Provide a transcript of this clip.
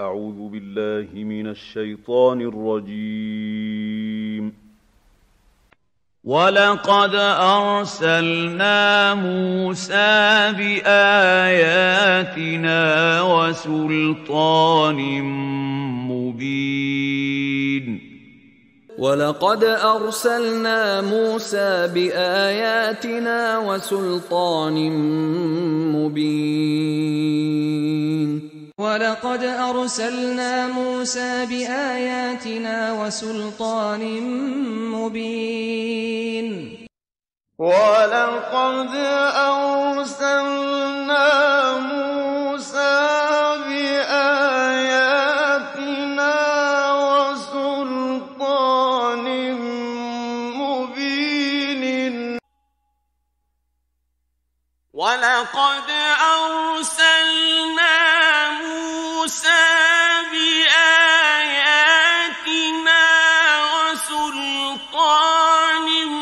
أعوذ بالله من الشيطان الرجيم. ولقد أرسلنا موسى بآياتنا وسلطان مبين. ولقد أرسلنا موسى بآياتنا وسلطان مبين ولقد أرسلنا موسى بآياتنا وسلطان مبين. ولقد أرسلنا موسى بآياتنا وسلطان مبين. ولقد أرسلنا ظالم